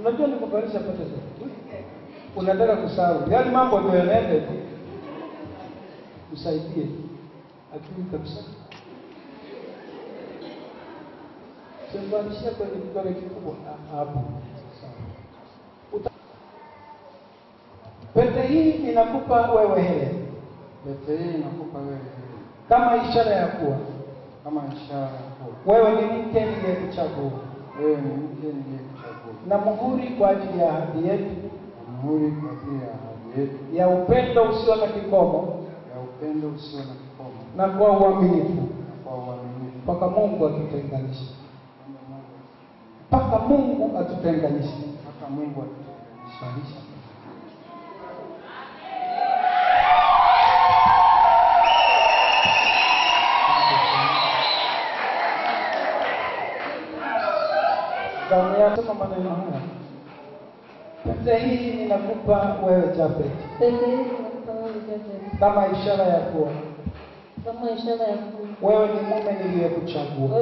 Unajua ni kubadilisha pete zote. Unataka kusahau. Yaani mambo ndio yanaenda tu. Usaidie. Akili kabisa. Sembadilishia kwenye kidole kikubwa Ah, hapo. Pete hii inakupa wewe hele Pete hii inakupa wewe kama ishara ya kuwa kama ishara ya kuwa wewe ni niliyekuchagua wewe na muhuri kwa ajili ya ahadi yetu. Muhuri kwa ajili ya ahadi yetu. Ya upendo usio na kikomo. Ya upendo usio na kikomo. Na kwa uaminifu. Na kwa uaminifu. Mpaka Mungu atutenganishe, mpaka Mungu atutenganishe. mpaka Mungu atutenganishe. Damu yasema maneno haya, pete hii ninakupa wewe Jafet, kama ishara ya kuwa. Wewe ni mume niliyekuchagua,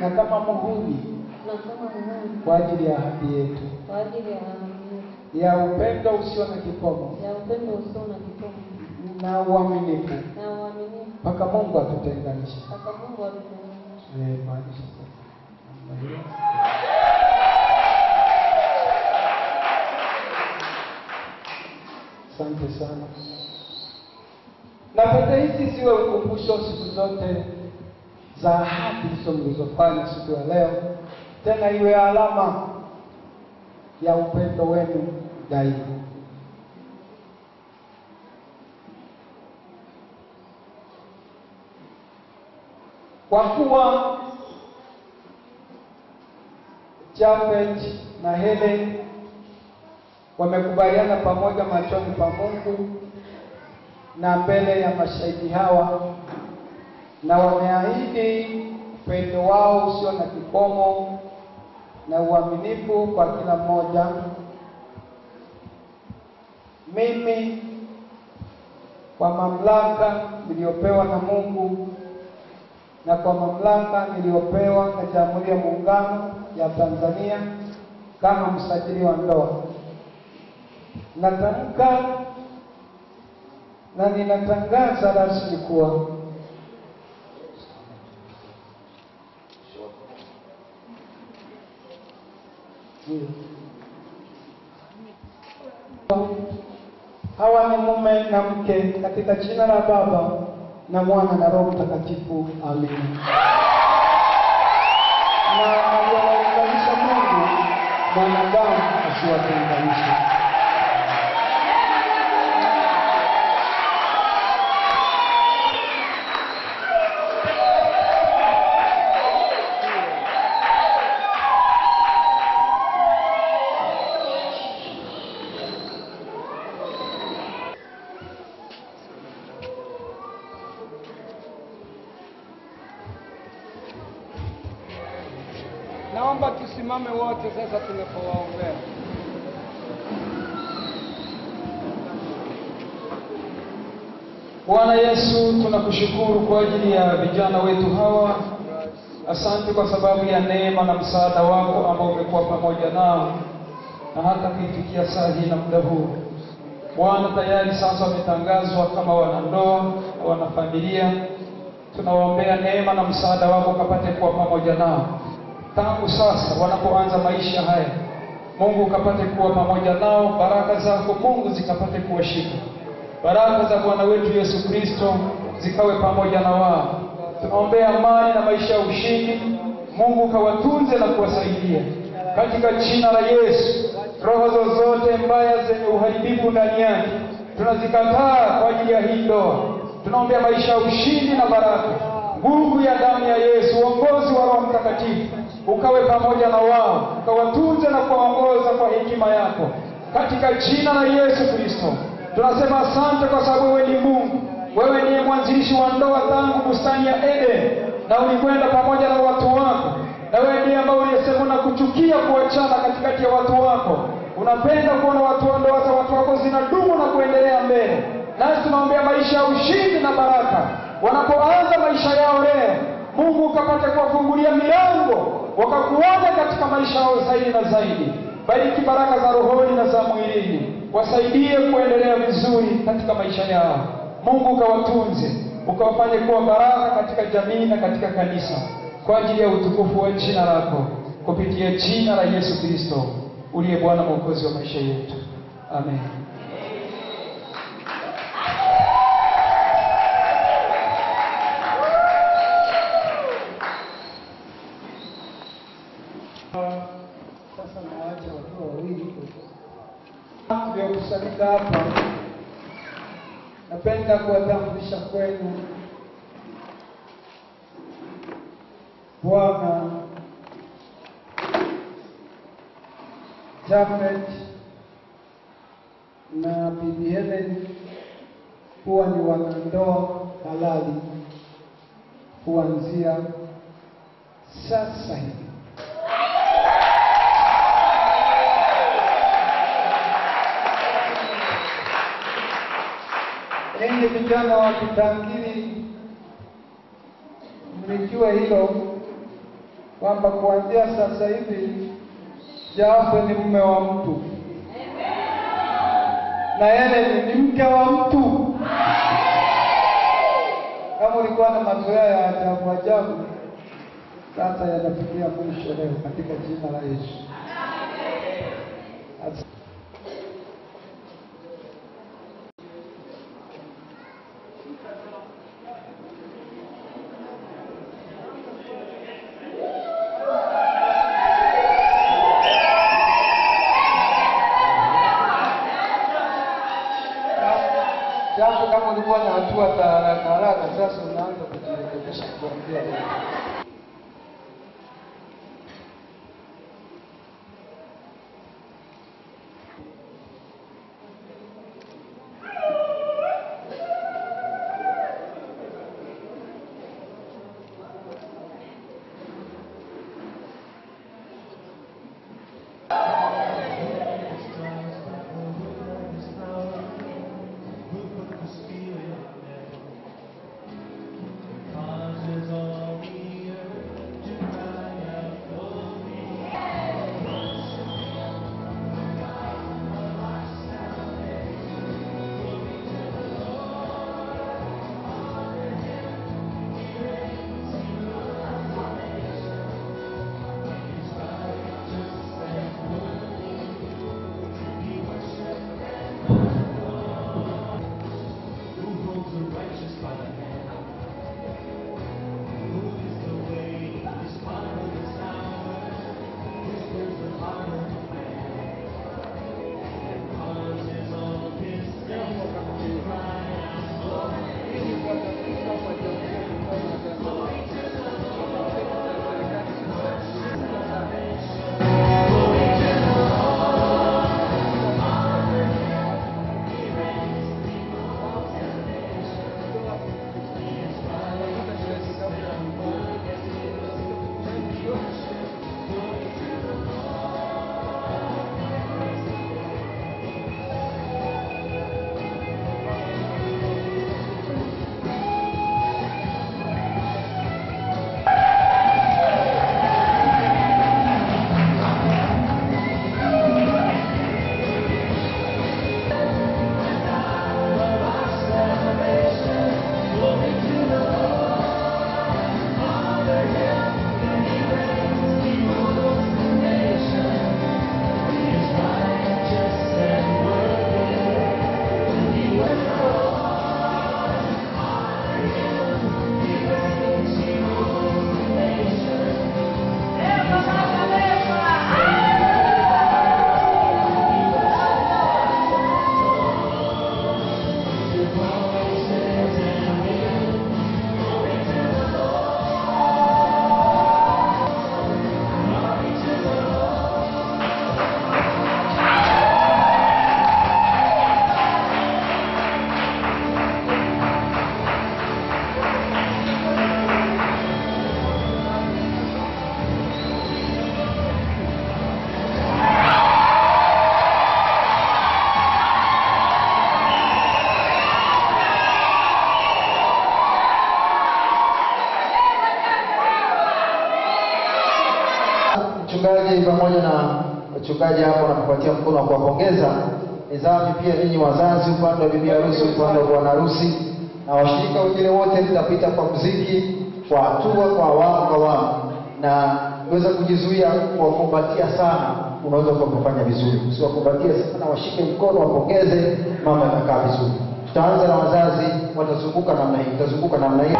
na kama muhuri kwa ajili ya ahadi yetu. Ya upendo usio na kikomo. Na uaminifu, mpaka Mungu atutenganishe. Asante sana. Na hizi ziwe ukumbusho siku zote za ahadi hizo mlizofanya siku ya leo, tena iwe alama ya upendo wenu daima. Kwa kuwa Jafet na Helen wamekubaliana pamoja machoni pa Mungu na mbele ya mashahidi hawa, na wameahidi upendo wao usio na kikomo na uaminifu kwa kila mmoja. Mimi kwa mamlaka niliyopewa na Mungu na kwa mamlaka niliyopewa na Jamhuri ya Muungano ya Tanzania kama msajili wa ndoa, natamka na ninatangaza rasmi kuwa hawa ni mume na mke katika jina la Baba na Mwana na Roho Mtakatifu, amina. Na aliwaunganisha Mungu, mwanadamu asiwatenganishe. Tusimame wote sasa tunapowaombea. Bwana Yesu, tunakushukuru kwa ajili ya vijana wetu hawa. Asante kwa sababu ya neema na msaada wako ambao umekuwa pamoja nao na hata kuifikia saa hii na muda huu. Bwana, tayari sasa wametangazwa kama wanandoa, wanafamilia. Tunawaombea neema na msaada wako kapate kuwa pamoja nao tangu sasa wanapoanza maisha haya. Mungu ukapate kuwa pamoja nao, baraka zako Mungu zikapate kuwashika baraka za Bwana wetu Yesu Kristo zikawe pamoja na wao. Tunaombea amani na maisha ya ushindi. Mungu ukawatunze na kuwasaidia katika jina la Yesu. Roho zozote mbaya zenye uharibifu ndani yake tunazikataa kwa ajili ya hii ndoa. Tunaombea maisha ya ushindi na baraka, nguvu ya damu ya Yesu, uongozi wa Roho Mtakatifu ukawe pamoja na wao, ukawatunze na kuwaongoza kwa hekima yako katika jina la Yesu Kristo. Tunasema asante kwa sababu wewe ni Mungu, wewe ndiye mwanzilishi wa ndoa tangu bustani ya Eden, na ulikwenda pamoja na watu wako, na wewe ndiye ambao uliyesema na kuchukia kuachana katikati ya watu wako. Unapenda kuona watu wa ndoa za watu wako zinadumu na kuendelea mbele. Nasi tunaombea maisha ya ushindi na baraka wanapoanza maisha yao leo. Mungu ukapate kuwafungulia milango wakakuone katika maisha yao zaidi na zaidi. Bariki baraka za rohoni na za mwilini, wasaidie kuendelea vizuri katika maisha yao. Mungu ukawatunze, ukawafanye kuwa baraka katika jamii na katika kanisa, kwa ajili ya utukufu wa jina lako, kupitia jina la Yesu Kristo uliye Bwana mwokozi wa maisha yetu, amen. Tuliokusanyika hapa, napenda kuwatambulisha kwenu Bwana Jafet na Bibi Helen kuwa ni wanandoa halali kuanzia sasa hivi. Enyi vijana wa Kitangiri, mlijue hilo kwamba kuanzia sasa hivi Jafwe ni mume wa mtu na Helen ni mke wa mtu. Kama ulikuwa na mazoea ya ajabu ajabu, sasa yanafikia mwisho leo katika jina la Yesu. Ulikuwa na hatua za haraka haraka, sasa unaanza kujirekebisha kuanzia mchungaji pamoja na wachungaji hapo wanapopatia mkono wa kuwapongeza, ni pia ninyi wazazi, upande wa bibi harusi, upande wa bwana harusi na washirika wengine wote, mtapita kwa mziki, kwa hatua, kwa awamu, kwa awamu, na uweza kujizuia kuwakumbatia sana, unaweza ukafanya vizuri. Usiwakumbatie sana, washike mkono, wapongeze, mama atakaa vizuri. Tutaanza na wazazi, watazunguka namna hii, tutazunguka namna hii.